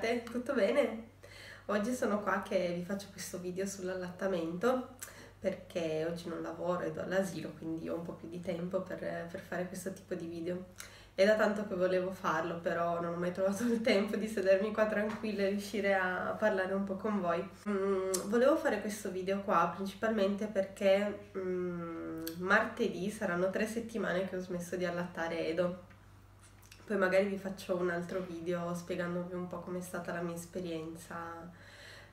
state? Tutto bene? Oggi sono qua che vi faccio questo video sull'allattamento perché oggi non lavoro ed ho all'asilo quindi ho un po' più di tempo per, per, fare questo tipo di video. È da tanto che volevo farlo però non ho mai trovato il tempo di sedermi qua tranquilla e riuscire a parlare un po' con voi. Mm, volevo fare questo video qua principalmente perché mm, martedì saranno tre settimane che ho smesso di allattare Edo poi magari vi faccio un altro video spiegandovi un po' com'è stata la mia esperienza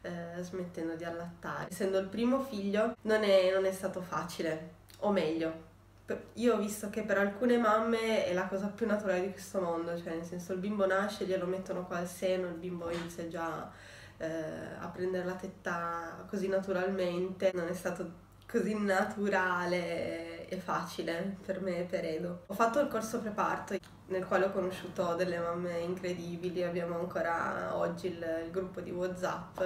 eh, smettendo di allattare. Essendo il primo figlio non è, non è stato facile, o meglio, io ho visto che per alcune mamme è la cosa più naturale di questo mondo, cioè nel senso il bimbo nasce, glielo mettono qua al seno, il bimbo inizia già eh, a prendere la tetta così naturalmente, non è stato così naturale e facile per me e per Edo. Ho fatto il corso preparto nel quale ho conosciuto delle mamme incredibili, abbiamo ancora oggi il, il gruppo di Whatsapp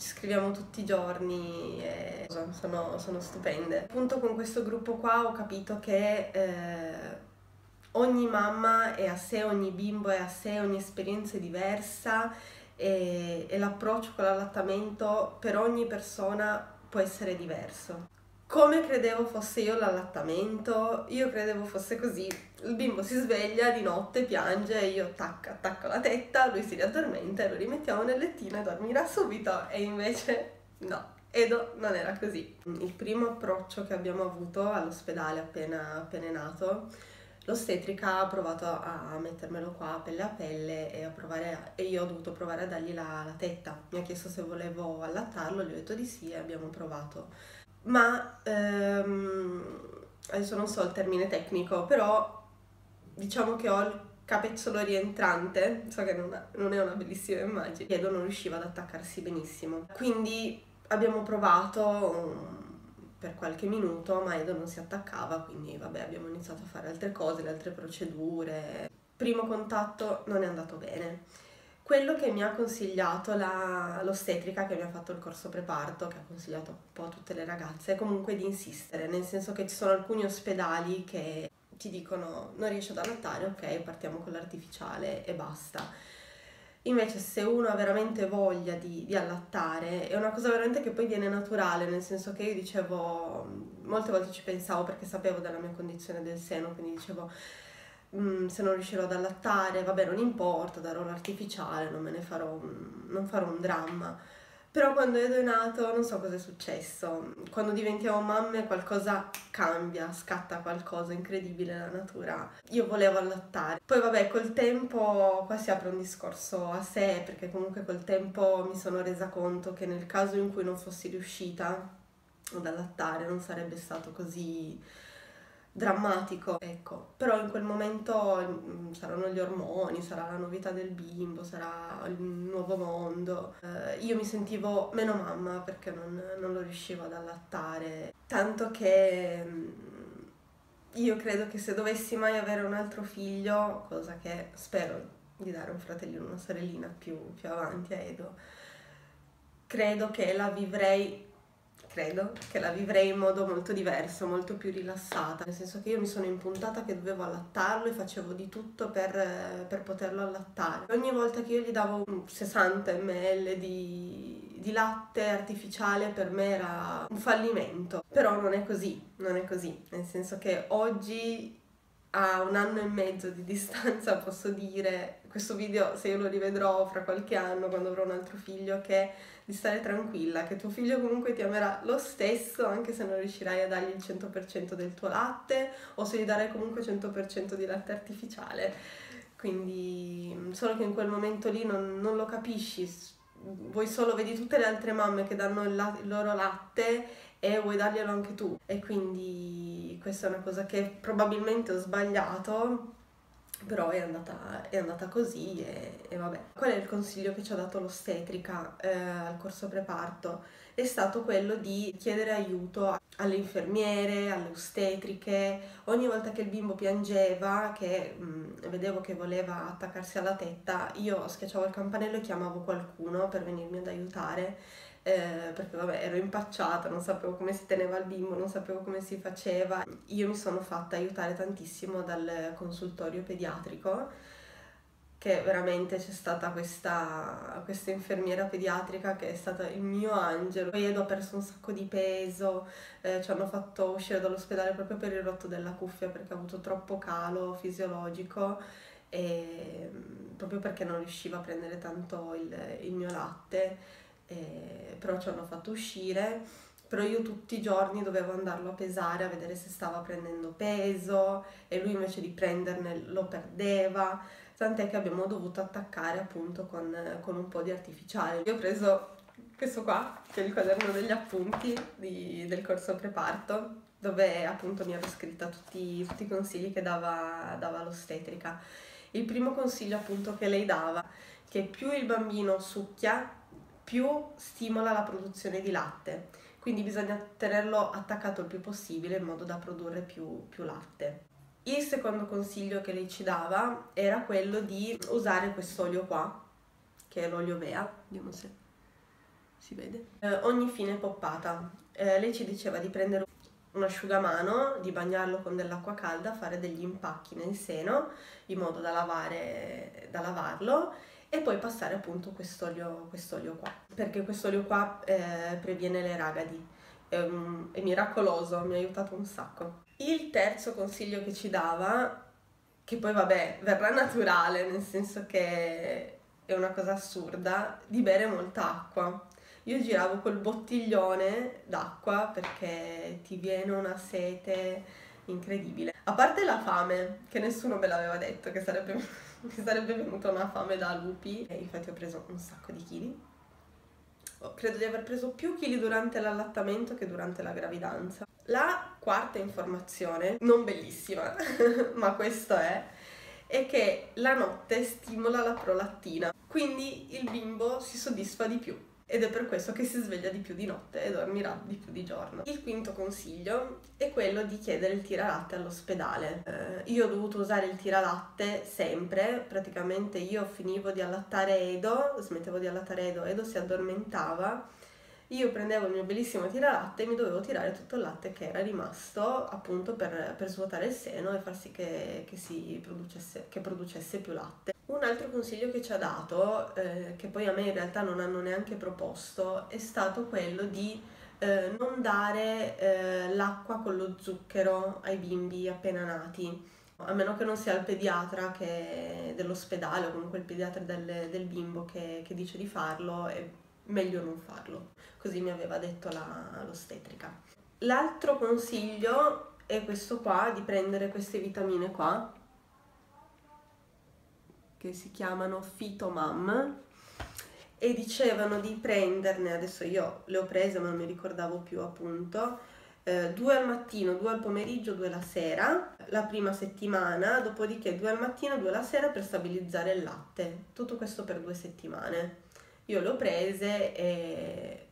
ci scriviamo tutti i giorni e sono, sono, stupende. Appunto con questo gruppo qua ho capito che eh, ogni mamma è a sé, ogni bimbo è a sé, ogni esperienza è diversa e, e l'approccio con l'allattamento per ogni persona può essere diverso. Come credevo fosse io l'allattamento, io credevo fosse così. Il bimbo si sveglia di notte, piange, io tac, attacco la tetta, lui si riaddormenta e lo rimettiamo nel lettino e dormirà subito. E invece no, Edo non era così. Il primo approccio che abbiamo avuto all'ospedale appena, appena nato, l'ostetrica ha provato a mettermelo qua pelle a pelle e, a provare, e io ho dovuto provare a dargli la, la tetta. Mi ha chiesto se volevo allattarlo, gli ho detto di sì e abbiamo provato ma ehm, adesso non so il termine tecnico, però diciamo che ho il capezzolo rientrante, so che non, non è una bellissima immagine, Edo non riusciva ad attaccarsi benissimo. Quindi abbiamo provato um, per qualche minuto, ma Edo non si attaccava, quindi vabbè abbiamo iniziato a fare altre cose, le altre procedure. Primo contatto non è andato bene quello che mi ha consigliato l'ostetrica che mi ha fatto il corso preparto, che ha consigliato un po' a tutte le ragazze, è comunque di insistere, nel senso che ci sono alcuni ospedali che ti dicono non riesci ad allattare, ok, partiamo con l'artificiale e basta. Invece se uno ha veramente voglia di, di, allattare, è una cosa veramente che poi viene naturale, nel senso che io dicevo, molte volte ci pensavo perché sapevo della mia condizione del seno, quindi dicevo mm, se non riuscirò ad allattare, vabbè non importa, darò l'artificiale, non me ne farò non farò un dramma. Però quando Edo è nato non so cosa è successo, quando diventiamo mamme qualcosa cambia, scatta qualcosa incredibile nella natura. Io volevo allattare, poi vabbè col tempo qua si apre un discorso a sé perché comunque col tempo mi sono resa conto che nel caso in cui non fossi riuscita ad allattare non sarebbe stato così drammatico, ecco, però in quel momento mm, saranno gli ormoni, sarà la novità del bimbo, sarà il nuovo mondo. Eh, io mi sentivo meno mamma perché non, non, lo riuscivo ad allattare, tanto che mm, io credo che se dovessi mai avere un altro figlio, cosa che spero di dare un fratellino, una sorellina più, più avanti a Edo, credo che la vivrei credo, che la vivrei in modo molto diverso, molto più rilassata, nel senso che io mi sono impuntata che dovevo allattarlo e facevo di tutto per, per poterlo allattare. Ogni volta che io gli davo 60 ml di, di latte artificiale per me era un fallimento, però non è così, non è così, nel senso che oggi a un anno e mezzo di distanza posso dire, questo video se io lo rivedrò fra qualche anno quando avrò un altro figlio, che di stare tranquilla, che tuo figlio comunque ti amerà lo stesso anche se non riuscirai a dargli il 100% del tuo latte o se gli darai comunque 100% di latte artificiale. Quindi solo che in quel momento lì non, non lo capisci, vuoi solo vedi tutte le altre mamme che danno il, la- il loro latte e vuoi darglielo anche tu. E quindi questa è una cosa che probabilmente ho sbagliato però è andata, è andata così e, e, vabbè. Qual è il consiglio che ci ha dato l'ostetrica eh, al corso preparto? È stato quello di chiedere aiuto alle infermiere, alle ostetriche, ogni volta che il bimbo piangeva, che mh, mm, vedevo che voleva attaccarsi alla tetta, io schiacciavo il campanello e chiamavo qualcuno per venirmi ad aiutare eh, perché vabbè ero impacciata, non sapevo come si teneva il bimbo, non sapevo come si faceva. Io mi sono fatta aiutare tantissimo dal consultorio pediatrico che veramente c'è stata questa, questa, infermiera pediatrica che è stata il mio angelo. Poi ha perso un sacco di peso, eh, ci hanno fatto uscire dall'ospedale proprio per il rotto della cuffia perché ha avuto troppo calo fisiologico e mm, proprio perché non riusciva a prendere tanto il, il mio latte, e, però ci hanno fatto uscire però io tutti i giorni dovevo andarlo a pesare a vedere se stava prendendo peso e lui invece di prenderne lo perdeva tant'è che abbiamo dovuto attaccare appunto con, con un po' di artificiale. Io ho preso questo qua, che è il quaderno degli appunti di, del corso preparto, dove appunto mi ero scritta tutti, tutti i consigli che dava, dava l'ostetrica. Il primo consiglio appunto che lei dava, che più il bambino succhia, più stimola la produzione di latte. Quindi bisogna tenerlo attaccato il più possibile in modo da produrre più, più latte. Il secondo consiglio che lei ci dava era quello di usare quest'olio qua, che è l'olio Vea, vediamo se si vede, eh, ogni fine poppata. Eh, lei ci diceva di prendere un asciugamano, di bagnarlo con dell'acqua calda, fare degli impacchi nel seno in modo da, lavare, da lavarlo e poi passare appunto quest'olio, quest'olio qua, perché quest'olio qua eh, previene le ragadi, è, è miracoloso, mi ha aiutato un sacco. Il terzo consiglio che ci dava, che poi vabbè verrà naturale, nel senso che è una cosa assurda, di bere molta acqua. Io giravo col bottiglione d'acqua perché ti viene una sete incredibile. A parte la fame, che nessuno me l'aveva detto, che sarebbe, che sarebbe venuta una fame da lupi, e infatti ho preso un sacco di chili. Credo di aver preso più chili durante l'allattamento che durante la gravidanza. La quarta informazione, non bellissima, ma questo è, è che la notte stimola la prolattina, quindi il bimbo si soddisfa di più ed è per questo che si sveglia di più di notte e dormirà di più di giorno. Il quinto consiglio è quello di chiedere il tiralatte all'ospedale. Eh, io ho dovuto usare il tiralatte sempre, praticamente io finivo di allattare Edo, smettevo di allattare Edo, Edo si addormentava io prendevo il mio bellissimo tiralatte e mi dovevo tirare tutto il latte che era rimasto appunto per, per svuotare il seno e far sì che, che, si producesse, che producesse più latte. Un altro consiglio che ci ha dato, eh, che poi a me in realtà non hanno neanche proposto, è stato quello di eh, non dare eh, l'acqua con lo zucchero ai bimbi appena nati, a meno che non sia il pediatra dell'ospedale o comunque il pediatra del, del bimbo che, che dice di farlo. E, meglio non farlo, così mi aveva detto la, l'ostetrica. L'altro consiglio è questo qua, di prendere queste vitamine qua, che si chiamano Phytomam, e dicevano di prenderne, adesso io le ho prese ma non mi ricordavo più appunto, eh, due al mattino, due al pomeriggio, due la sera, la prima settimana, dopodiché due al mattino, due la sera per stabilizzare il latte. Tutto questo per due settimane. Io le ho prese e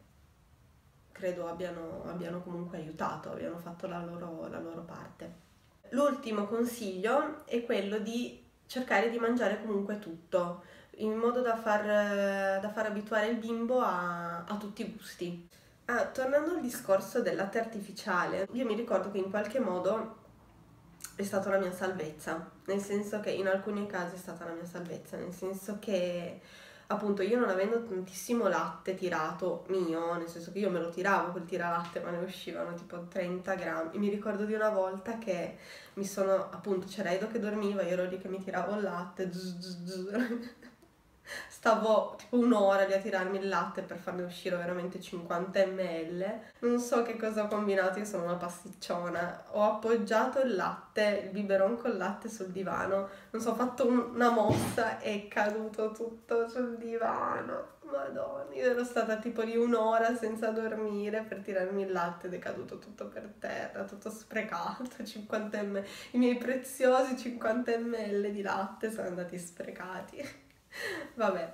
credo abbiano, abbiano comunque aiutato, abbiano fatto la loro, la loro parte. L'ultimo consiglio è quello di cercare di mangiare comunque tutto, in modo da far, da far abituare il bimbo a, a tutti i gusti. Ah, tornando al discorso del latte artificiale, io mi ricordo che in qualche modo è stata la mia salvezza, nel senso che in alcuni casi è stata la mia salvezza, nel senso che appunto io non avendo tantissimo latte tirato mio, nel senso che io me lo tiravo quel tiralatte ma ne uscivano tipo 30 grammi, mi ricordo di una volta che mi sono, appunto c'era Edo che dormiva, io ero lì che mi tiravo il latte, zzz, zzz, stavo tipo un'ora lì a tirarmi il latte per farne uscire veramente 50 ml. Non so che cosa ho combinato, io sono una pasticciona. Ho appoggiato il latte, il biberon col latte sul divano. Non so, ho fatto una mossa e è caduto tutto sul divano. Madonna, io ero stata tipo lì un'ora senza dormire per tirarmi il latte ed è caduto tutto per terra, tutto sprecato, 50 ml. I miei preziosi 50 ml di latte sono andati sprecati. Vabbè.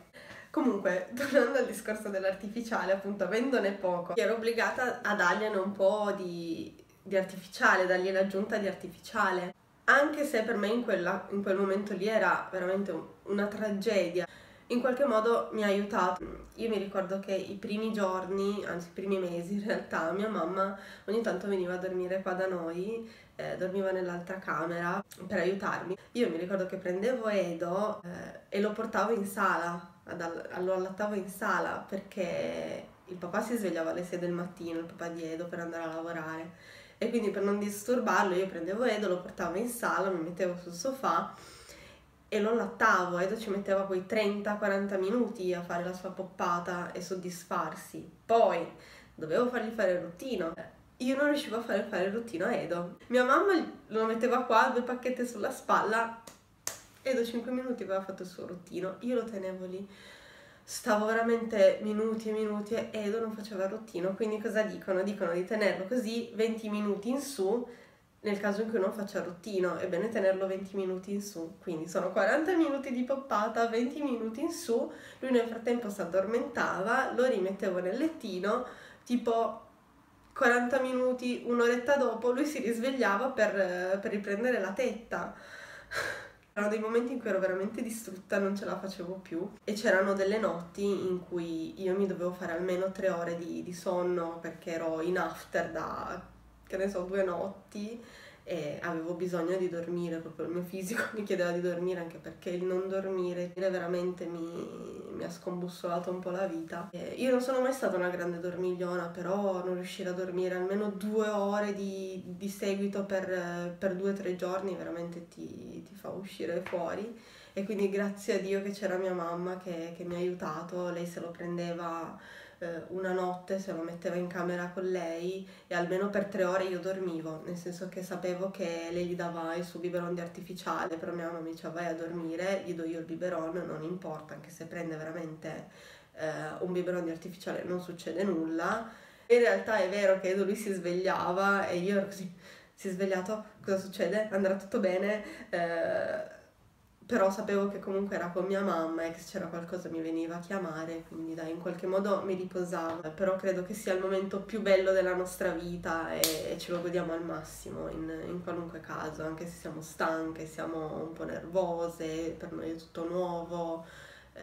Comunque, tornando al discorso dell'artificiale, appunto, avendone poco, ero obbligata a dargliene un po' di, di artificiale, dargli l'aggiunta di artificiale. Anche se per me in, quella, in quel momento lì era veramente un, una tragedia, in qualche modo mi ha aiutato. Io mi ricordo che i primi giorni, anzi i primi mesi in realtà, mia mamma ogni tanto veniva a dormire qua da noi eh, dormiva nell'altra camera per aiutarmi. Io mi ricordo che prendevo Edo eh, e lo portavo in sala, lo allattavo in sala perché il papà si svegliava alle 6 del mattino, il papà di Edo, per andare a lavorare. E quindi per non disturbarlo io prendevo Edo, lo portavo in sala, mi mettevo sul sofà e lo allattavo. Edo ci metteva quei 30-40 minuti a fare la sua poppata e soddisfarsi. Poi dovevo fargli fare il routino io non riuscivo a fare fare il routino a Edo. Mia mamma lo metteva qua, due pacchette sulla spalla, Edo 5 minuti aveva fatto il suo routino, io lo tenevo lì. Stavo veramente minuti e minuti e Edo non faceva il routino, quindi cosa dicono? Dicono di tenerlo così 20 minuti in su nel caso in cui non faccia il routino, è bene tenerlo 20 minuti in su, quindi sono 40 minuti di poppata, 20 minuti in su, lui nel frattempo si addormentava, lo rimettevo nel lettino, tipo 40 minuti, un'oretta dopo, lui si risvegliava per, per riprendere la tetta. Erano dei momenti in cui ero veramente distrutta, non ce la facevo più. E c'erano delle notti in cui io mi dovevo fare almeno tre ore di, di sonno perché ero in after da, che ne so, due notti e avevo bisogno di dormire, proprio il mio fisico mi chiedeva di dormire anche perché il non dormire veramente mi, mi ha scombussolato un po' la vita. E io non sono mai stata una grande dormigliona, però non riuscire a dormire almeno due ore di, di seguito per, per due o tre giorni veramente ti, ti, fa uscire fuori. E quindi grazie a Dio che c'era mia mamma che, che mi ha aiutato, lei se lo prendeva eh, una notte se lo metteva in camera con lei e almeno per tre ore io dormivo, nel senso che sapevo che lei gli dava il suo biberon di artificiale, però mia mamma mi diceva vai a dormire, gli do io il biberon, non importa, anche se prende veramente eh, un biberon di artificiale non succede nulla. In realtà è vero che lui si svegliava e io ero così, si è svegliato, cosa succede? Andrà tutto bene? Eh, però sapevo che comunque era con mia mamma e che se c'era qualcosa mi veniva a chiamare, quindi dai, in qualche modo mi riposavo. Però credo che sia il momento più bello della nostra vita e, e ce lo godiamo al massimo in, in, qualunque caso, anche se siamo stanche, siamo un po' nervose, per noi è tutto nuovo.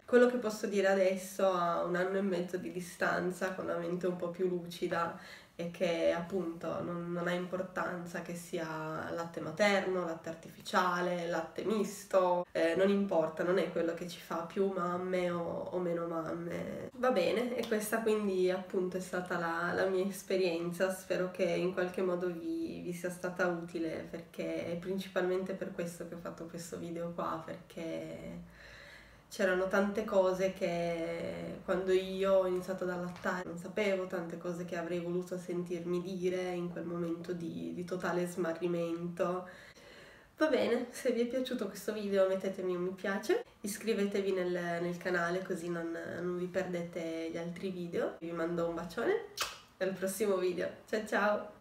Quello che posso dire adesso a un anno e mezzo di distanza, con la mente un po' più lucida, e che appunto non, non, ha importanza che sia latte materno, latte artificiale, latte misto, eh, non importa, non è quello che ci fa più mamme o, o meno mamme. Va bene, e questa quindi appunto è stata la, la mia esperienza, spero che in qualche modo vi, vi sia stata utile perché è principalmente per questo che ho fatto questo video qua, perché c'erano tante cose che quando io ho iniziato ad allattare non sapevo, tante cose che avrei voluto sentirmi dire in quel momento di, di totale smarrimento. Va bene, se vi è piaciuto questo video mettetemi un mi piace, iscrivetevi nel, nel canale così non, non vi perdete gli altri video. Vi mando un bacione e al prossimo video. Ciao ciao!